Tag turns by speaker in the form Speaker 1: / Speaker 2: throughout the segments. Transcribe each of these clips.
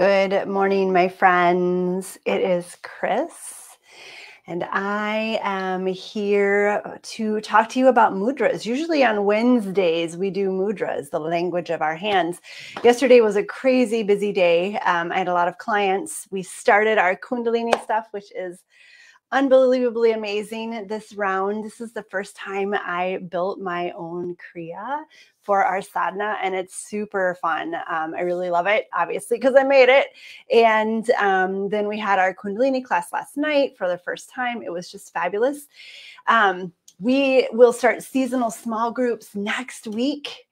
Speaker 1: Good morning, my friends. It is Kris, and I am here to talk to you about mudras. Usually on Wednesdays, we do mudras, the language of our hands. Yesterday was a crazy busy day. Um, I had a lot of clients. We started our Kundalini stuff, which is unbelievably amazing this round. This is the first time I built my own Kriya for our sadhana, and it's super fun. Um, I really love it, obviously, because I made it. And um, then we had our Kundalini class last night for the first time. It was just fabulous. Um, we will start seasonal small groups next week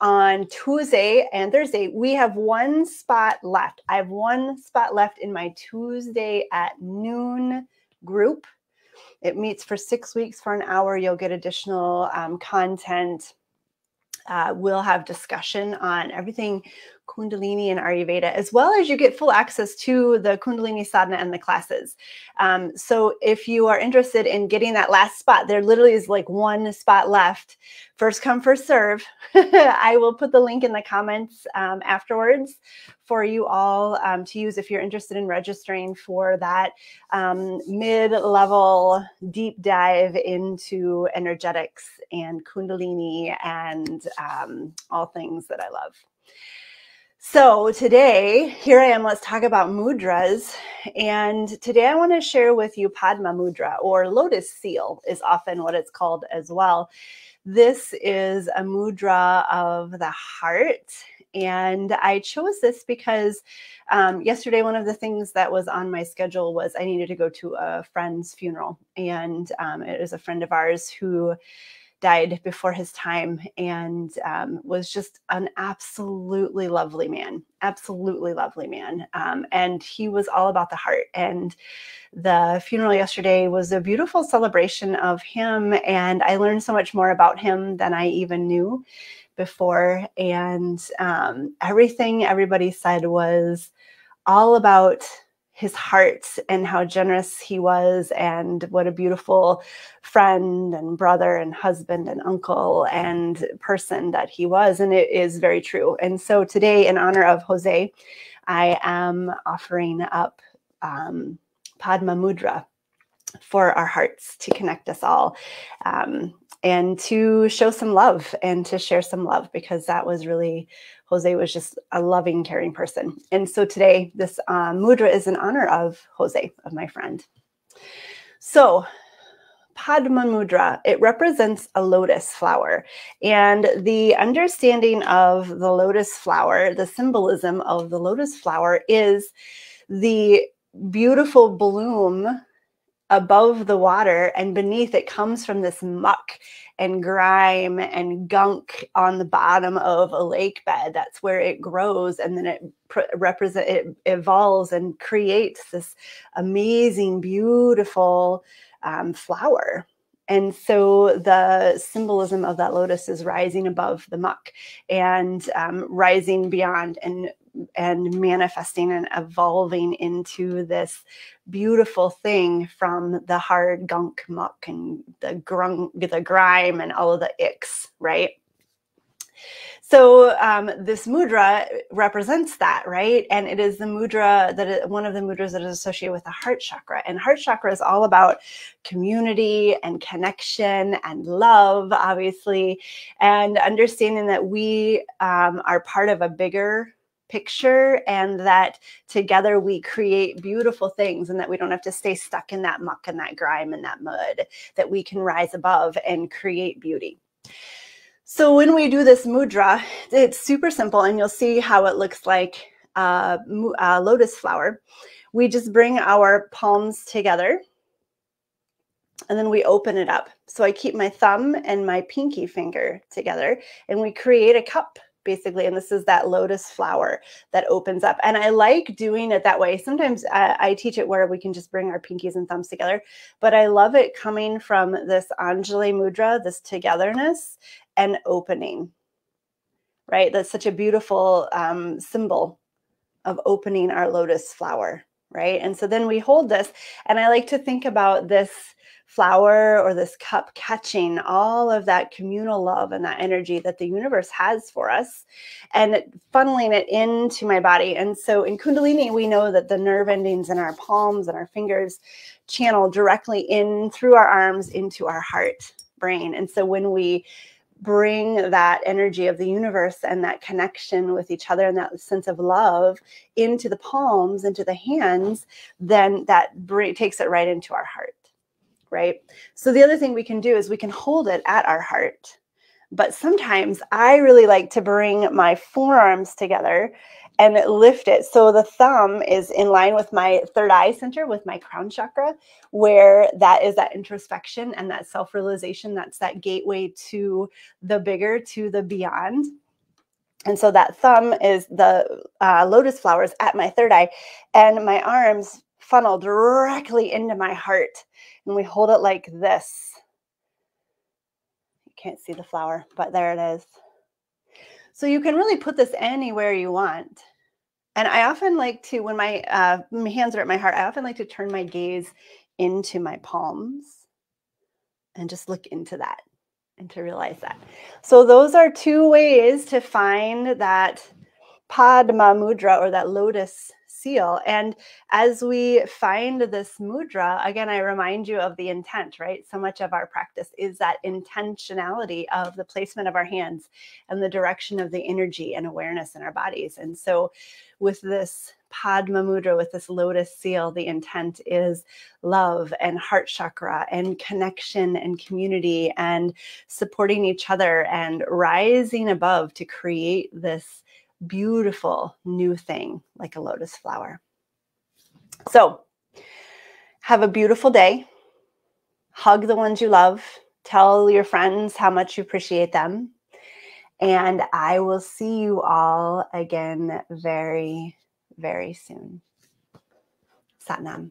Speaker 1: on Tuesday and Thursday. We have one spot left. I have one spot left in my Tuesday at noon group. It meets for six weeks for an hour. You'll get additional um, content. Uh, we'll have discussion on everything Kundalini and Ayurveda, as well as you get full access to the Kundalini sadhana and the classes. Um, so if you are interested in getting that last spot, there literally is like one spot left. First come, first serve. I will put the link in the comments um, afterwards for you all um, to use if you're interested in registering for that um, mid-level deep dive into energetics and Kundalini and um, all things that I love. So today, here I am, let's talk about mudras. And today I want to share with you Padma Mudra or lotus seal is often what it's called as well. This is a mudra of the heart. And I chose this because um, yesterday, one of the things that was on my schedule was I needed to go to a friend's funeral. And um, it was a friend of ours who died before his time and um, was just an absolutely lovely man, absolutely lovely man. Um, and he was all about the heart. And the funeral yesterday was a beautiful celebration of him. And I learned so much more about him than I even knew before. And um, everything everybody said was all about his heart and how generous he was and what a beautiful friend and brother and husband and uncle and person that he was and it is very true. And so today in honor of jose i am offering up um, padma mudra for our hearts to connect us all um, and to show some love and to share some love because that was really Jose was just a loving, caring person. And so today, this um, mudra is in honor of Jose, of my friend. So, Padma Mudra, it represents a lotus flower. And the understanding of the lotus flower, the symbolism of the lotus flower is the beautiful bloom above the water and beneath it comes from this muck and grime and gunk on the bottom of a lake bed. That's where it grows and then it represent it evolves and creates this amazing beautiful um, flower. And so the symbolism of that lotus is rising above the muck and um, rising beyond and and manifesting and evolving into this beautiful thing from the hard gunk muck and the grung the grime and all of the icks right so um, this mudra represents that, right? And it is the mudra that is, one of the mudras that is associated with the heart chakra. And heart chakra is all about community and connection and love, obviously, and understanding that we um, are part of a bigger picture and that together we create beautiful things and that we don't have to stay stuck in that muck and that grime and that mud, that we can rise above and create beauty. So when we do this mudra, it's super simple and you'll see how it looks like uh, a, a uh, lotus flower. We just bring our palms together and then we open it up. So I keep my thumb and my pinky finger together and we create a cup basically. And this is that lotus flower that opens up. And I like doing it that way. Sometimes I, I, teach it where we can just bring our pinkies and thumbs together, but I love it coming from this Anjali Mudra, this togetherness and opening, right? That's such a beautiful um, symbol of opening our lotus flower, right? And so then we hold this, and I like to think about this flower or this cup catching all of that communal love and that energy that the universe has for us and funneling it into my body. And so in Kundalini, we know that the nerve endings in our palms and our fingers channel directly in through our arms into our heart brain. And so when we bring that energy of the universe and that connection with each other and that sense of love into the palms, into the hands, then that bring, takes it right into our heart, right? So the other thing we can do is we can hold it at our heart. But sometimes I really like to bring my forearms together and lift it. So the thumb is in line with my third eye center, with my crown chakra, where that is that introspection and that self realization. That's that gateway to the bigger, to the beyond. And so that thumb is the uh, lotus flowers at my third eye, and my arms funnel directly into my heart. And we hold it like this. Can't see the flower, but there it is. So you can really put this anywhere you want. And I often like to, when my, uh, my hands are at my heart, I often like to turn my gaze into my palms and just look into that and to realize that. So those are two ways to find that Padma Mudra or that lotus seal. And as we find this mudra, again, I remind you of the intent, right? So much of our practice is that intentionality of the placement of our hands and the direction of the energy and awareness in our bodies. And so, with this Padma Mudra, with this lotus seal, the intent is love and heart chakra and connection and community and supporting each other and rising above to create this beautiful new thing like a lotus flower. So, have a beautiful day. Hug the ones you love. Tell your friends how much you appreciate them. And I will see you all again very, very soon. Satnam.